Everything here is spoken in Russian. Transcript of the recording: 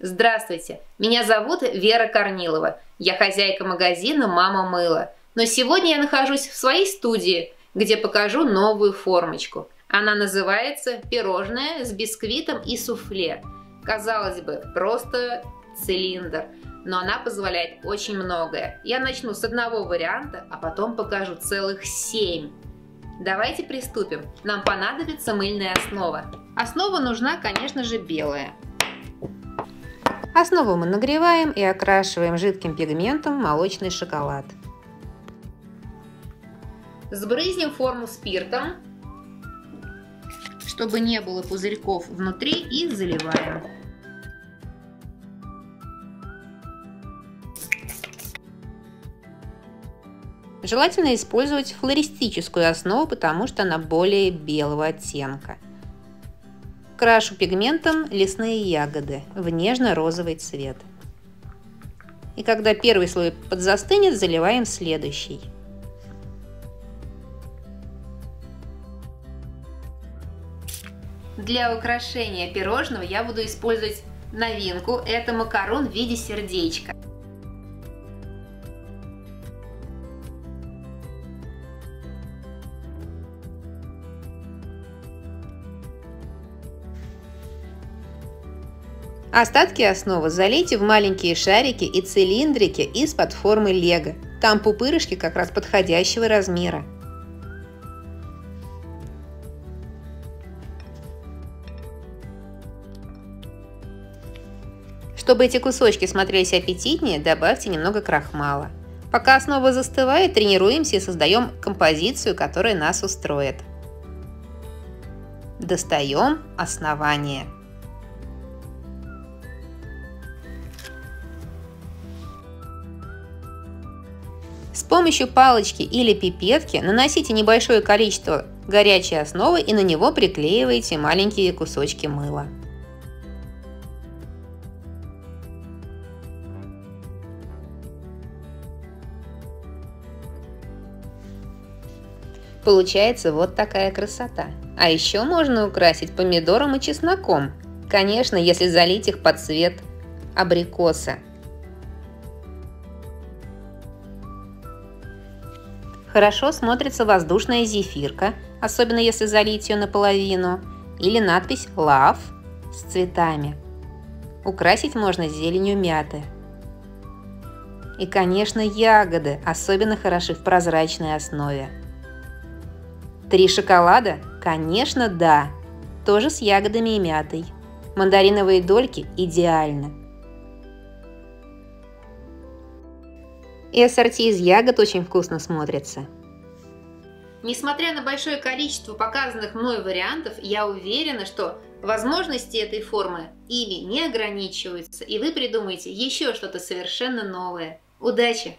Здравствуйте, меня зовут Вера Корнилова. Я хозяйка магазина «Мама мыла». Но сегодня я нахожусь в своей студии, где покажу новую формочку. Она называется «Пирожное с бисквитом и суфле». Казалось бы, просто цилиндр, но она позволяет очень многое. Я начну с одного варианта, а потом покажу целых семь. Давайте приступим. Нам понадобится мыльная основа. Основа нужна, конечно же, белая. Основу мы нагреваем и окрашиваем жидким пигментом молочный шоколад. Сбрызнем форму спиртом, чтобы не было пузырьков внутри и заливаем. Желательно использовать флористическую основу, потому что она более белого оттенка – Крашу пигментом лесные ягоды в нежно-розовый цвет. И когда первый слой подзастынет, заливаем следующий. Для украшения пирожного я буду использовать новинку. Это макарон в виде сердечка. Остатки основы залейте в маленькие шарики и цилиндрики из-под формы лего. Там пупырышки как раз подходящего размера. Чтобы эти кусочки смотрелись аппетитнее, добавьте немного крахмала. Пока основа застывает, тренируемся и создаем композицию, которая нас устроит. Достаем основание. С помощью палочки или пипетки наносите небольшое количество горячей основы и на него приклеиваете маленькие кусочки мыла. Получается вот такая красота. А еще можно украсить помидором и чесноком. Конечно, если залить их под цвет абрикоса. Хорошо смотрится воздушная зефирка, особенно если залить ее наполовину, или надпись «Love» с цветами. Украсить можно зеленью мяты. И, конечно, ягоды, особенно хороши в прозрачной основе. Три шоколада? Конечно, да. Тоже с ягодами и мятой. Мандариновые дольки идеально. И ассорти из ягод очень вкусно смотрится. Несмотря на большое количество показанных мной вариантов, я уверена, что возможности этой формы ими не ограничиваются, и вы придумаете еще что-то совершенно новое. Удачи!